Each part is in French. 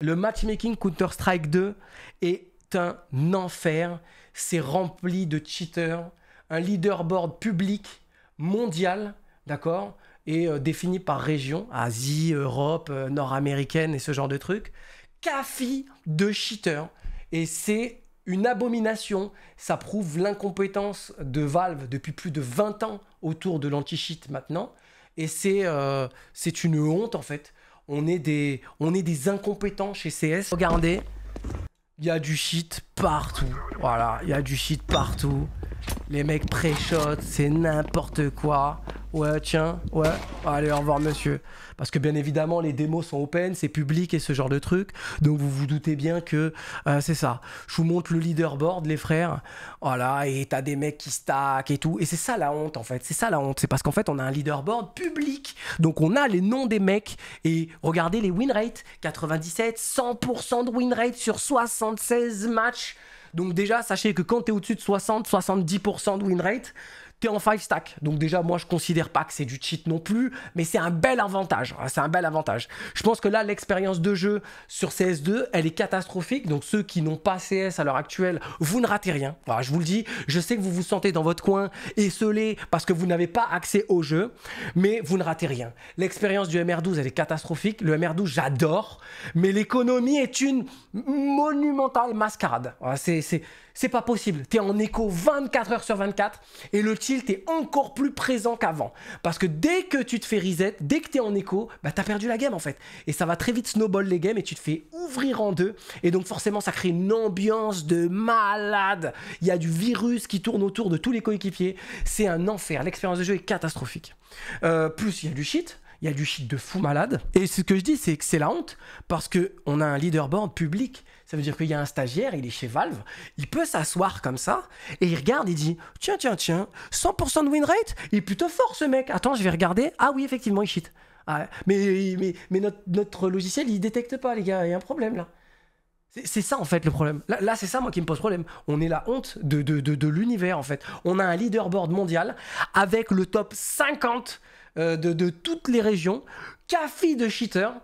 Le matchmaking Counter-Strike 2 est un enfer. C'est rempli de cheaters. Un leaderboard public mondial, d'accord Et euh, défini par région, Asie, Europe, euh, nord-américaine et ce genre de trucs. Café de cheaters. Et c'est une abomination. Ça prouve l'incompétence de Valve depuis plus de 20 ans autour de l'anti-cheat maintenant. Et c'est euh, c'est une honte en fait. On est, des, incompétents chez CS. Regardez, il y a du shit partout. Voilà, il y a du shit partout. Les mecs pré-shot, c'est n'importe quoi. Ouais, tiens, ouais. Allez, au revoir, monsieur. Parce que bien évidemment, les démos sont open, c'est public et ce genre de trucs. Donc vous vous doutez bien que euh, c'est ça. Je vous montre le leaderboard, les frères. Voilà, et t'as des mecs qui stack et tout. Et c'est ça la honte, en fait. C'est ça la honte. C'est parce qu'en fait, on a un leaderboard public. Donc on a les noms des mecs. Et regardez les win rates 97, 100% de win rate sur 76 matchs. Donc déjà, sachez que quand tu es au-dessus de 60, 70% de win rate, tu es en 5 stack. Donc déjà, moi, je considère pas que c'est du cheat non plus, mais c'est un bel avantage. C'est un bel avantage. Je pense que là, l'expérience de jeu sur CS2, elle est catastrophique. Donc ceux qui n'ont pas CS à l'heure actuelle, vous ne ratez rien. Voilà, je vous le dis, je sais que vous vous sentez dans votre coin esselé parce que vous n'avez pas accès au jeu, mais vous ne ratez rien. L'expérience du MR12, elle est catastrophique. Le MR12, j'adore, mais l'économie est une monumentale mascarade. c'est c'est pas possible. Tu es en écho 24 heures sur 24 et le tilt encore plus présent qu'avant. Parce que dès que tu te fais reset, dès que tu es en écho, bah, tu as perdu la game en fait. Et ça va très vite snowball les games et tu te fais ouvrir en deux. Et donc forcément, ça crée une ambiance de malade. Il y a du virus qui tourne autour de tous les coéquipiers. C'est un enfer. L'expérience de jeu est catastrophique. Euh, plus, il y a du shit il y a du shit de fou malade. Et ce que je dis, c'est que c'est la honte parce qu'on a un leaderboard public. Ça veut dire qu'il y a un stagiaire, il est chez Valve, il peut s'asseoir comme ça et il regarde, il dit Tiens, tiens, tiens, 100% de win rate, il est plutôt fort ce mec. Attends, je vais regarder. Ah oui, effectivement, il cheat. Ah, mais mais, mais notre, notre, logiciel, il détecte pas, les gars, il y a un problème là. C'est ça en fait le problème. Là, c'est ça moi qui me pose problème. On est la honte de, de, de, de l'univers en fait. On a un leaderboard mondial avec le top 50 euh, de, toutes les régions. Café de cheaters.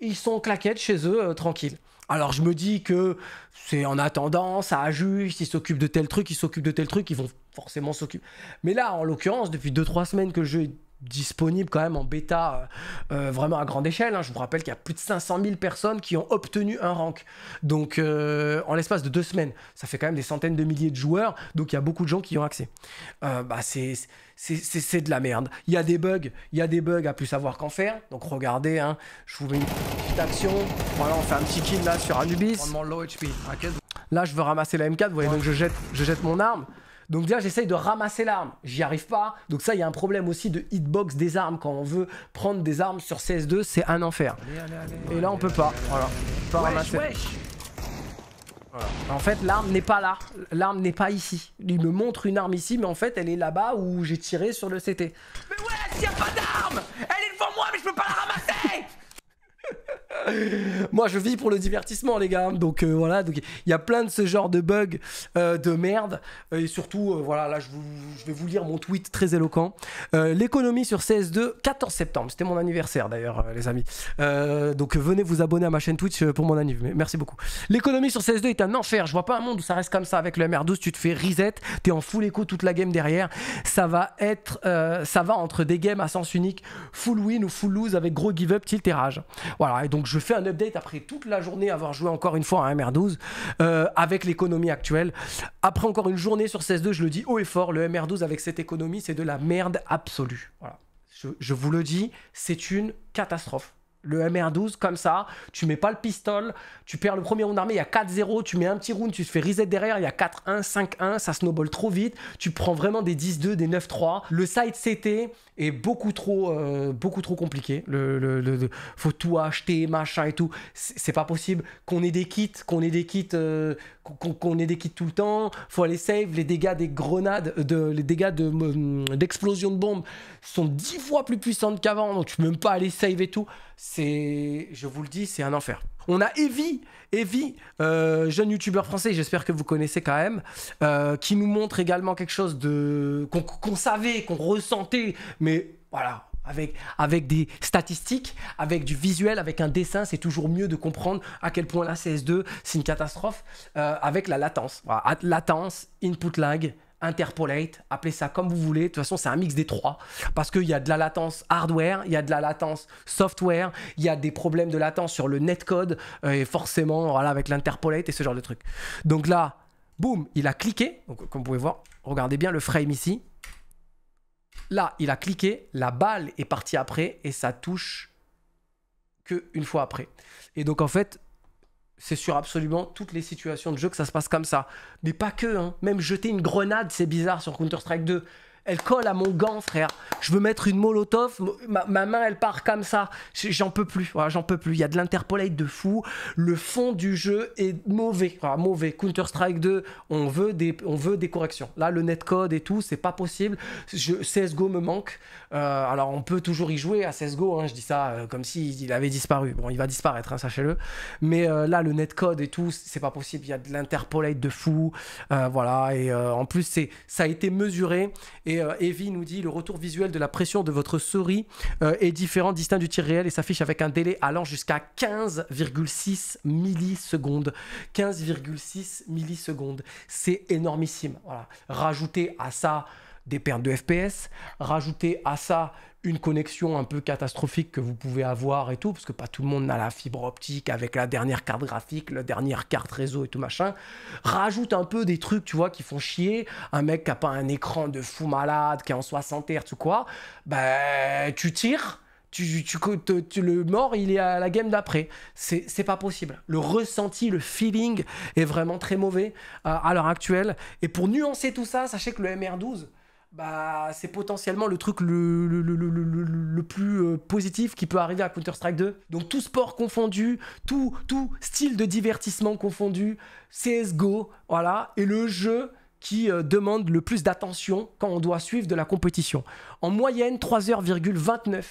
Ils sont claquettes chez eux, euh, tranquilles. Alors je me dis que c'est en attendant, ça ajuste, ils s'occupent de tel truc, ils s'occupent de tel truc, ils vont forcément s'occuper. Mais là, en l'occurrence, depuis 2-3 semaines que le jeu est disponible quand même en bêta euh, vraiment à grande échelle. Hein. Je vous rappelle qu'il y a plus de 500 000 personnes qui ont obtenu un rank. Donc euh, en l'espace de deux semaines, ça fait quand même des centaines de milliers de joueurs. Donc il y a beaucoup de gens qui y ont accès. Euh, bah, c'est c'est de la merde. Il y a des bugs, il y a des bugs à plus savoir qu'en faire. Donc regardez, hein, je vous mets une petite action. Voilà, on fait un petit kill là sur Anubis. Là, je veux ramasser la M4, vous voyez, donc je jette, je jette mon arme. Donc déjà, j'essaye de ramasser l'arme. J'y arrive pas. Donc ça, il y a un problème aussi de hitbox des armes. Quand on veut prendre des armes sur CS2, c'est un enfer. Et là, on peut pas. Voilà. Pas ramasser. En fait, l'arme n'est pas là. L'arme n'est pas ici. Il me montre une arme ici, mais en fait, elle est là-bas où j'ai tiré sur le CT. Mais ouais, y a pas d'arme Elle est devant moi, mais je peux pas la ramasser Moi, je vis pour le divertissement, les gars. Donc euh, voilà, donc il y a plein de ce genre de bugs euh, de merde. Euh, et surtout, voilà, là, je, vais vous lire mon tweet très éloquent. L'économie sur CS2, 14 septembre. C'était mon anniversaire d'ailleurs, les amis. donc venez vous abonner à ma chaîne Twitch pour mon anniversaire. Merci beaucoup. L'économie sur CS2 est un enfer. Je vois pas un monde où ça reste comme ça avec le MR12. Tu te fais reset, t'es en full écho toute la game derrière. Ça va être, ça va entre des games à sens unique, full win ou full lose avec gros give up, tilt et rage. Voilà. Et donc je fais un update après toute la journée avoir joué encore une fois à MR12 euh, avec l'économie actuelle. Après encore une journée sur CS2, je le dis haut et fort, le MR12 avec cette économie, c'est de la merde absolue. Voilà. je vous le dis, c'est une catastrophe le MR12 comme ça, tu mets pas le pistol, tu perds le premier round armé, il y a 4-0, tu mets un petit round, tu te fais reset derrière, il y a 4-1, 5-1, ça snowball trop vite, tu prends vraiment des 10-2, des 9-3. Le side CT est beaucoup trop, euh, beaucoup trop compliqué. Le, le, faut tout acheter, machin et tout. C'est pas possible qu'on ait des kits, qu'on ait des kits, euh, qu'on ait des kits tout le temps. Faut aller save. Les dégâts des grenades, de, les dégâts d'explosion de, bombes sont 10 fois plus puissantes qu'avant, donc tu peux même pas aller save et tout c'est, je vous le dis, c'est un enfer. On a Evie, Evie, euh, jeune youtubeur français, j'espère que vous connaissez quand même, euh, qui nous montre également quelque chose de qu'on savait, qu'on ressentait, mais voilà, Avec, des statistiques, avec du visuel, avec un dessin, c'est toujours mieux de comprendre à quel point la CS2, c'est une catastrophe, euh, avec la latence. Latence, input lag, interpolate, appelez ça comme vous voulez. De toute façon, c'est un mix des trois. Parce qu'il y a de la latence hardware, il y a de la latence software, il y a des problèmes de latence sur le netcode, euh, et forcément, avec l'interpolate et ce genre de trucs. Donc là, boum, il a cliqué. Comme vous pouvez voir, regardez bien le frame ici. Là, il a cliqué, la balle est partie après et ça touche que une fois après. Et donc, en fait, c'est sur absolument toutes les situations de jeu que ça se passe comme ça. Mais pas que, hein. même jeter une grenade, c'est bizarre sur Counter-Strike 2 elle colle à mon gant, frère. Je veux mettre une molotov, ma, main, elle part comme ça. J'en peux plus, j'en peux plus. Il y a de l'interpolate de fou. Le fond du jeu est mauvais, mauvais. Counter-Strike 2, on veut, des, on veut des corrections. Là, le netcode et tout, c'est pas possible. Je, CSGO me manque. Euh, alors, on peut toujours y jouer à CSGO, hein, je dis ça euh, comme s'il il avait disparu. Bon, il va disparaître, hein, sachez-le. Mais euh, là, le netcode et tout, c'est pas possible. Il y a de l'interpolate de fou. voilà, et en plus, ça a été mesuré. Et et euh, Evie nous dit le retour visuel de la pression de votre souris euh, est différent, distinct du tir réel et s'affiche avec un délai allant jusqu'à 15,6 millisecondes. 15,6 millisecondes. C'est énormissime. Voilà. Rajouter à ça des pertes de FPS, rajouter à ça une connexion un peu catastrophique que vous pouvez avoir et tout, parce que pas tout le monde n'a la fibre optique avec la dernière carte graphique, la dernière carte réseau et tout machin. Rajoute un peu des trucs, tu vois, qui font chier. Un mec qui a pas un écran de fou malade, qui est en 60 Hz ou quoi, ben tu tires. Tu, tu, le mort, il est à la game d'après. C'est pas possible. Le ressenti, le feeling est vraiment très mauvais euh, à l'heure actuelle. Et pour nuancer tout ça, sachez que le MR12, bah, c'est potentiellement le truc le, plus euh, positif qui peut arriver à Counter-Strike 2. Donc tout sport confondu, tout, tout style de divertissement confondu, CSGO, voilà, et le jeu qui euh, demande le plus d'attention quand on doit suivre de la compétition. En moyenne, 3h29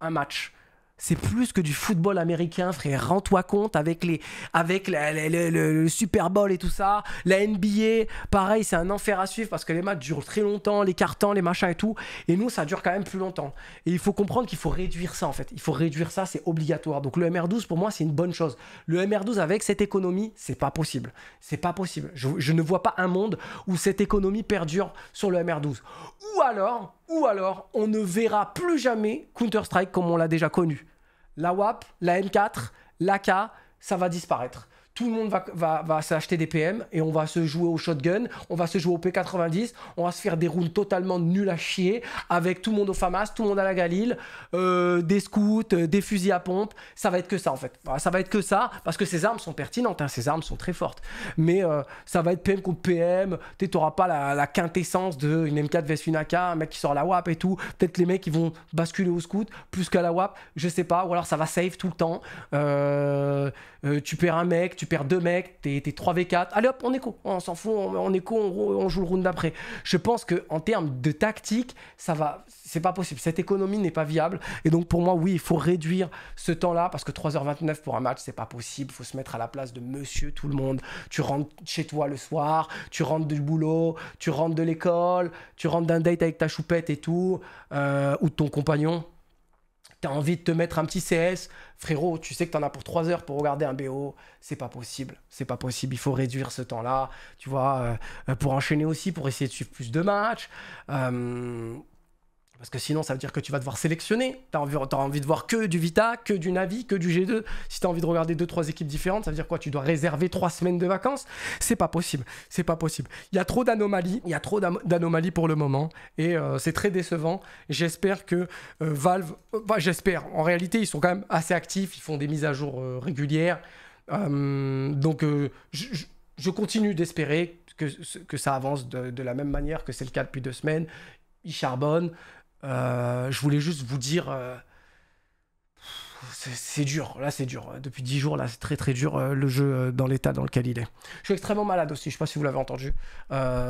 un match. C'est plus que du football américain, frère. Rends-toi compte avec, le, Super Bowl et tout ça. La NBA, pareil, c'est un enfer à suivre parce que les matchs durent très longtemps, les cartons, les machins et tout. Et nous, ça dure quand même plus longtemps. Et il faut comprendre qu'il faut réduire ça, en fait. Il faut réduire ça, c'est obligatoire. Donc le MR12, pour moi, c'est une bonne chose. Le MR12 avec cette économie, c'est pas possible. C'est pas possible. Je, je ne vois pas un monde où cette économie perdure sur le MR12. Ou alors, ou alors, on ne verra plus jamais Counter-Strike comme on l'a déjà connu. La WAP, la M4, l'AK, ça va disparaître tout le monde va, va, s'acheter des PM et on va se jouer au shotgun, on va se jouer au P90, on va se faire des rounds totalement nuls à chier avec tout le monde au FAMAS, tout le monde à la Galil, euh, des scouts, euh, des fusils à pompe. Ça va être que ça en fait. ça va être que ça parce que ces armes sont pertinentes, hein, ces armes sont très fortes. Mais euh, ça va être PM contre PM. Tu n'auras pas la, quintessence de une M4 vs une un mec qui sort la WAP et tout. Peut-être les mecs qui vont basculer au scout plus qu'à la WAP, je sais pas. Ou alors ça va save tout le temps. tu perds un mec, tu tu perds deux mecs, t'es 3v4, allez hop, on écho, on s'en fout, on, écho, on, joue le round d'après. Je pense que en termes de tactique, ça va, c'est pas possible. Cette économie n'est pas viable. Et donc pour moi, oui, il faut réduire ce temps-là parce que 3h29 pour un match, c'est pas possible. Il faut se mettre à la place de monsieur tout le monde. Tu rentres chez toi le soir, tu rentres du boulot, tu rentres de l'école, tu rentres d'un date avec ta choupette et tout, euh, ou ton compagnon T'as envie de te mettre un petit CS, frérot, tu sais que t'en as pour 3 heures pour regarder un BO, c'est pas possible, c'est pas possible, il faut réduire ce temps-là, tu vois, euh, euh, pour enchaîner aussi, pour essayer de suivre plus de matchs. Euh, parce que sinon, ça veut dire que tu vas devoir sélectionner. Tu as envie, de voir que du Vita, que du Navi, que du G2. Si tu as envie de regarder deux, trois équipes différentes, ça veut dire quoi? Tu dois réserver trois semaines de vacances? C'est pas possible. C'est pas possible. Il y a trop d'anomalies. Il y a trop d'anomalies pour le moment. Et euh, c'est très décevant. J'espère que euh, Valve. Euh, j'espère. En réalité, ils sont quand même assez actifs. Ils font des mises à jour régulières. donc, je, continue d'espérer que, que ça avance de, de, la même manière que c'est le cas depuis deux semaines. Ils charbonnent. Euh, je voulais juste vous dire. Euh, c'est dur, là c'est dur. Depuis 10 jours, là c'est très très dur euh, le jeu dans l'état dans lequel il est. Je suis extrêmement malade aussi, je sais pas si vous l'avez entendu.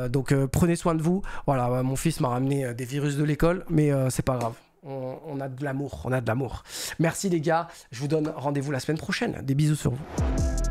donc prenez soin de vous. Voilà, mon fils m'a ramené des virus de l'école, mais c'est pas grave. On, on, a de l'amour, on a de l'amour. Merci les gars, je vous donne rendez-vous la semaine prochaine. Des bisous sur vous.